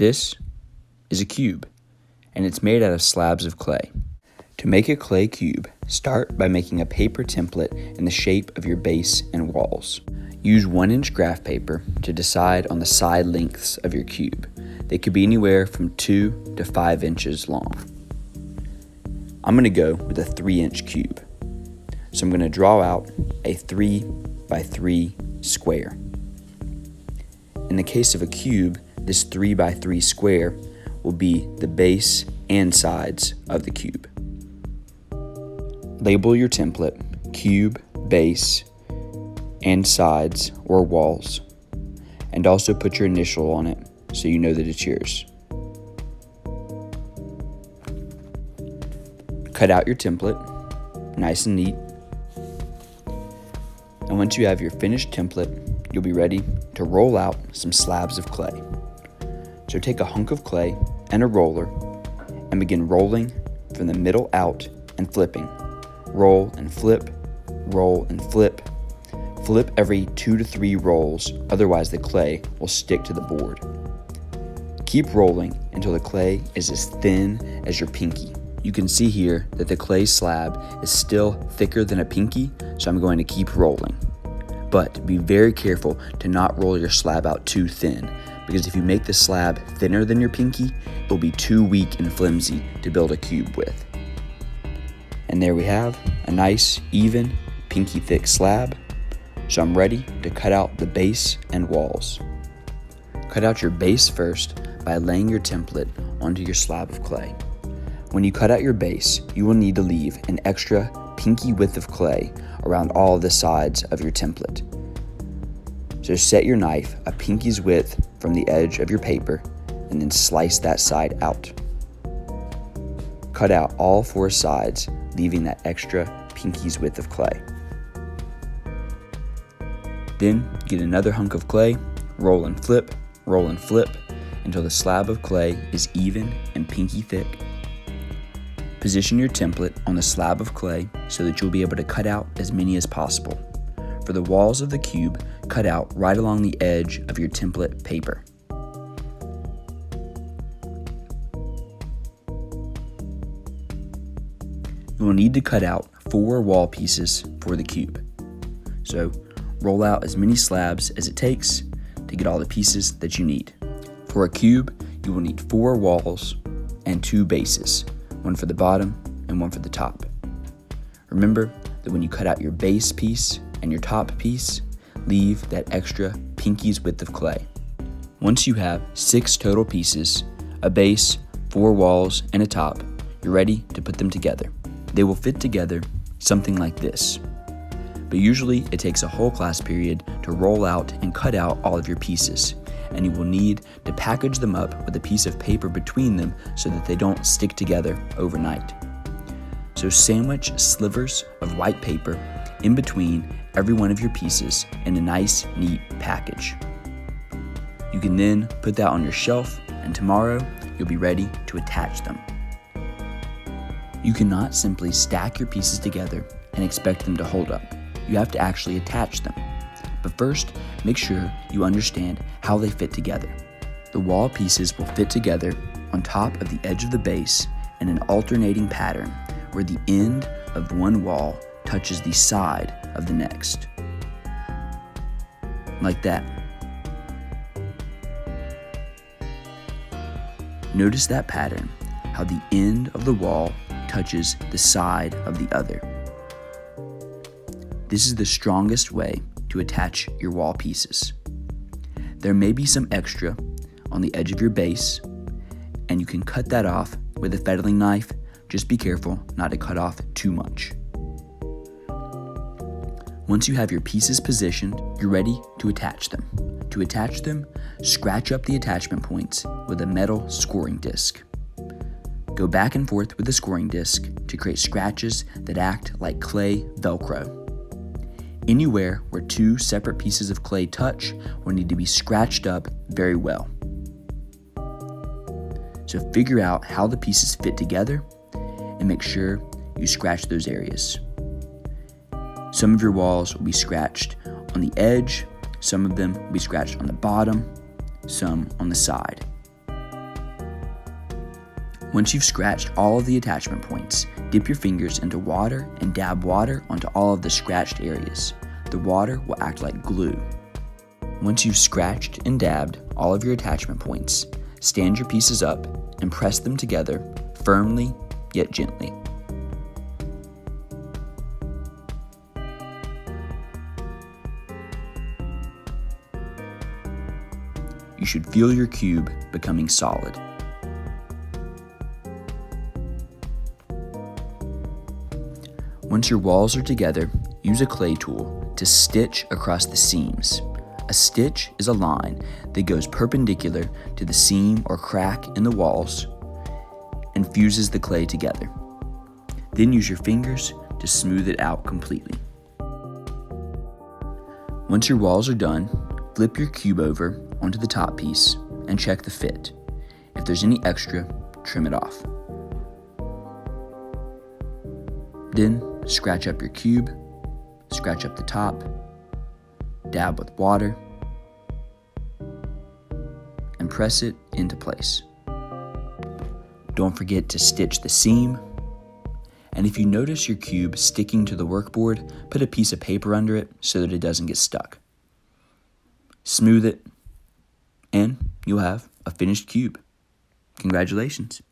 This is a cube, and it's made out of slabs of clay. To make a clay cube, start by making a paper template in the shape of your base and walls. Use 1 inch graph paper to decide on the side lengths of your cube. They could be anywhere from 2 to 5 inches long. I'm going to go with a 3 inch cube. So I'm going to draw out a 3 by 3 square. In the case of a cube, this 3 by 3 square will be the base and sides of the cube. Label your template cube, base, and sides or walls, and also put your initial on it so you know that it's yours. Cut out your template, nice and neat. And once you have your finished template, you'll be ready to roll out some slabs of clay. So take a hunk of clay and a roller and begin rolling from the middle out and flipping. Roll and flip, roll and flip. Flip every two to three rolls, otherwise, the clay will stick to the board. Keep rolling until the clay is as thin as your pinky. You can see here that the clay slab is still thicker than a pinky, so I'm going to keep rolling. But be very careful to not roll your slab out too thin, because if you make the slab thinner than your pinky, it will be too weak and flimsy to build a cube with. And there we have a nice, even, pinky thick slab. So I'm ready to cut out the base and walls. Cut out your base first by laying your template onto your slab of clay. When you cut out your base, you will need to leave an extra pinky width of clay around all the sides of your template. So set your knife a pinky's width from the edge of your paper and then slice that side out. Cut out all four sides, leaving that extra pinky's width of clay. Then get another hunk of clay, roll and flip, roll and flip until the slab of clay is even and pinky thick Position your template on the slab of clay so that you'll be able to cut out as many as possible. For the walls of the cube, cut out right along the edge of your template paper. You will need to cut out four wall pieces for the cube. So roll out as many slabs as it takes to get all the pieces that you need. For a cube, you will need four walls and two bases one for the bottom and one for the top. Remember that when you cut out your base piece and your top piece, leave that extra pinky's width of clay. Once you have six total pieces, a base, four walls, and a top, you're ready to put them together. They will fit together something like this. But usually it takes a whole class period to roll out and cut out all of your pieces and you will need to package them up with a piece of paper between them so that they don't stick together overnight. So sandwich slivers of white paper in between every one of your pieces in a nice, neat package. You can then put that on your shelf, and tomorrow you'll be ready to attach them. You cannot simply stack your pieces together and expect them to hold up. You have to actually attach them. But first, make sure you understand how they fit together. The wall pieces will fit together on top of the edge of the base in an alternating pattern where the end of one wall touches the side of the next. Like that. Notice that pattern, how the end of the wall touches the side of the other. This is the strongest way to attach your wall pieces. There may be some extra on the edge of your base, and you can cut that off with a fettling knife. Just be careful not to cut off too much. Once you have your pieces positioned, you're ready to attach them. To attach them, scratch up the attachment points with a metal scoring disc. Go back and forth with the scoring disc to create scratches that act like clay Velcro. Anywhere where two separate pieces of clay touch will need to be scratched up very well. So figure out how the pieces fit together and make sure you scratch those areas. Some of your walls will be scratched on the edge, some of them will be scratched on the bottom, some on the side. Once you've scratched all of the attachment points, dip your fingers into water and dab water onto all of the scratched areas. The water will act like glue. Once you've scratched and dabbed all of your attachment points, stand your pieces up and press them together firmly yet gently. You should feel your cube becoming solid. Once your walls are together, use a clay tool to stitch across the seams. A stitch is a line that goes perpendicular to the seam or crack in the walls and fuses the clay together. Then use your fingers to smooth it out completely. Once your walls are done, flip your cube over onto the top piece and check the fit. If there's any extra, trim it off. Then scratch up your cube, scratch up the top, dab with water, and press it into place. Don't forget to stitch the seam. And if you notice your cube sticking to the workboard, put a piece of paper under it so that it doesn't get stuck. Smooth it, and you'll have a finished cube. Congratulations.